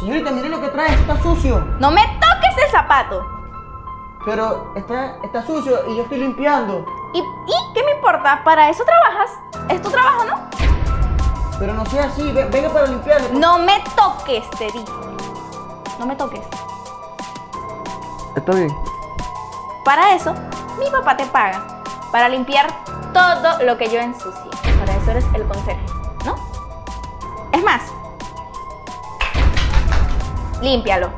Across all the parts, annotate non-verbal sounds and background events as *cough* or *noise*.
Señorita, mire lo que trae, está sucio. No me toques el zapato. Pero está, está sucio y yo estoy limpiando. ¿Y, ¿Y qué me importa? Para eso trabajas. Es tu trabajo, ¿no? Pero no sea así, ve- venga para limpiarlo. No me toques, te dije. No me toques. Está bien. Para eso, mi papá te paga. Para limpiar todo lo que yo ensucie. Para eso eres el conserje, ¿no? Es más, límpialo.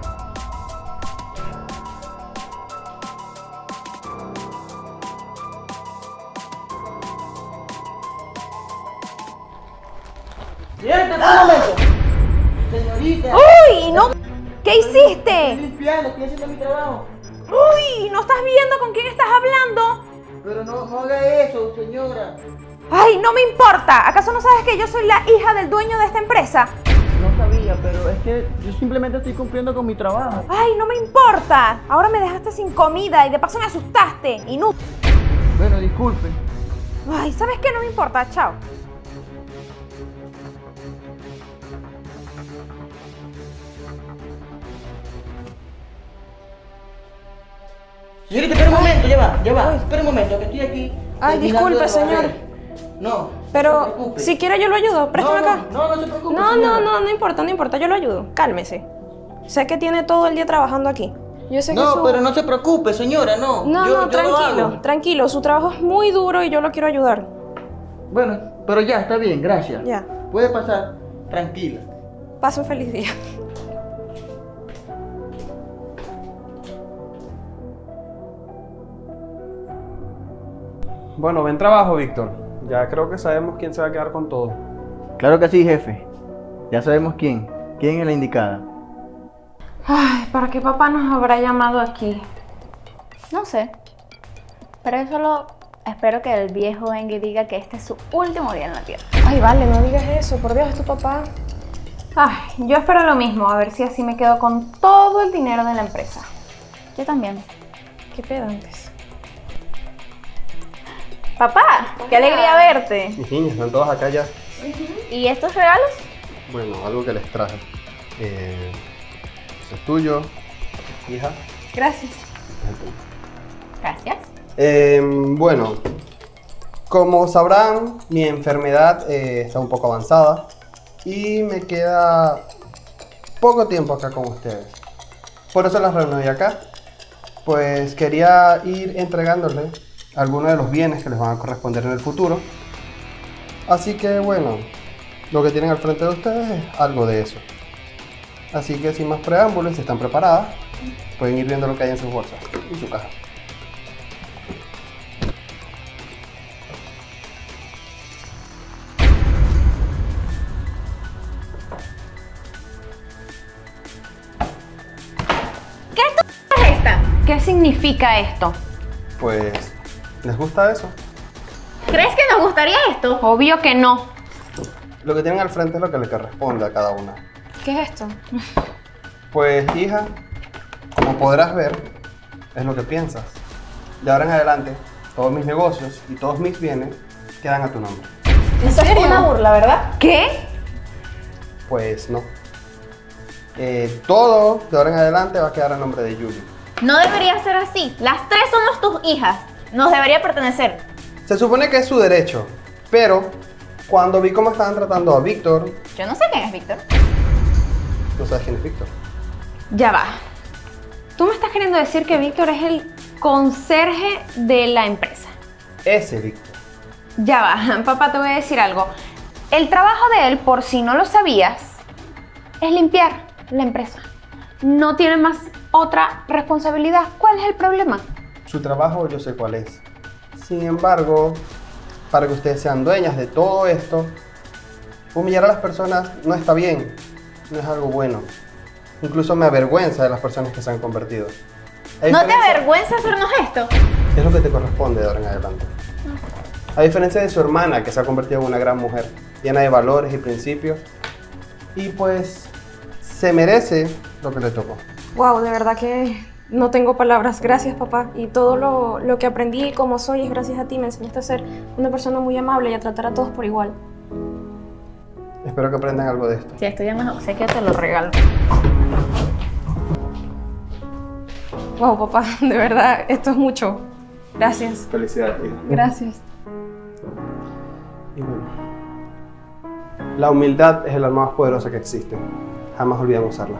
Señorita, momento. Señorita. ¡Uy! ¡No! ¿Qué Estoy hiciste? limpiando, estoy haciendo mi trabajo. ¡Uy! ¿No estás viendo con quién estás hablando? Pero no, no haga eso, señora. ¡Ay, no me importa! ¿Acaso no sabes que yo soy la hija del dueño de esta empresa? Pero es que yo simplemente estoy cumpliendo con mi trabajo. ¡Ay, no me importa! Ahora me dejaste sin comida y de paso me asustaste. Inútil. Bueno, disculpe. Ay, ¿sabes qué? No me importa. Chao. Señorita, espera un momento, ya va, ya va. Espera un momento, que estoy aquí. Ay, disculpe, señor. No. Pero si quiere yo lo ayudo, préstame no, acá. No, no, no se preocupe. No, no, señora. no, no importa, no importa, yo lo ayudo. Cálmese. Sé que tiene todo el día trabajando aquí. Yo sé que No, su... pero no se preocupe, señora, no. No, Yo- no, yo tranquilo, tranquilo. Su trabajo es muy duro y yo lo quiero ayudar. Bueno, pero ya, está bien, gracias. Ya. Puede pasar, tranquila. Pasa un feliz día. Bueno, buen trabajo, Víctor. Ya creo que sabemos quién se va a quedar con todo. Claro que sí, jefe. Ya sabemos quién. ¿Quién es la indicada? Ay, ¿para qué papá nos habrá llamado aquí? No sé. Pero yo solo espero que el viejo venga y diga que este es su último día en la tierra. Ay, vale, no digas eso, por Dios, es tu papá. Ay, yo espero lo mismo, a ver si así me quedo con todo el dinero de la empresa. Yo también. Qué pedantes. Papá, qué alegría verte. Mis niños, están todos acá ya. ¿Y estos regalos? Bueno, algo que les traje. Eh, es tuyo, hija. Gracias. Gracias. Eh, bueno, como sabrán, mi enfermedad eh, está un poco avanzada y me queda poco tiempo acá con ustedes. Por eso las reuní acá. Pues quería ir entregándole algunos de los bienes que les van a corresponder en el futuro. Así que bueno, lo que tienen al frente de ustedes es algo de eso. Así que sin más preámbulos, si están preparadas, pueden ir viendo lo que hay en sus bolsas y su caja. ¿Qué es esta? ¿Qué significa esto? Pues, ¿les gusta eso? ¿Crees que nos gustaría esto? Obvio que no. Lo que tienen al frente es lo que le corresponde a cada una. ¿Qué es esto? Pues, hija, como podrás ver, es lo que piensas. De ahora en adelante, todos mis negocios y todos mis bienes quedan a tu nombre. ¿En serio? Una burla, ¿verdad? ¿Qué? Pues no. Eh, todo de ahora en adelante va a quedar a nombre de Julie. No debería ser así. Las tres somos tus hijas. Nos debería pertenecer. Se supone que es su derecho, pero cuando vi cómo estaban tratando a Víctor, Yo no sé quién es Víctor. tú sabes quién es Víctor. Ya va. Tú me estás queriendo decir que Víctor es el conserje de la empresa. Ese Víctor. Ya va, *laughs* papá, te voy a decir algo. El trabajo de él, por si no lo sabías, es limpiar la empresa. No tiene más otra responsabilidad. ¿Cuál es el problema? Su trabajo yo sé cuál es. Sin embargo, para que ustedes sean dueñas de todo esto, humillar a las personas no está bien, no es algo bueno. Incluso me avergüenza de las personas que se han convertido. A ¿No te avergüenza hacernos esto? Es lo que te corresponde de ahora en adelante. A diferencia de su hermana, que se ha convertido en una gran mujer, llena de valores y principios, y pues se merece lo que le tocó. Wow, de verdad que no tengo palabras. Gracias, papá. Y todo lo, lo que aprendí y cómo soy es gracias a ti. Me enseñaste a ser una persona muy amable y a tratar a todos por igual. Espero que aprendan algo de esto. Si esto ya no sé que te lo regalo. Wow, papá, *laughs* de verdad, esto es mucho. Gracias. Felicidades, hija. Gracias. Y bueno, la humildad es el arma más poderosa que existe. Jamás olvidemos usarla.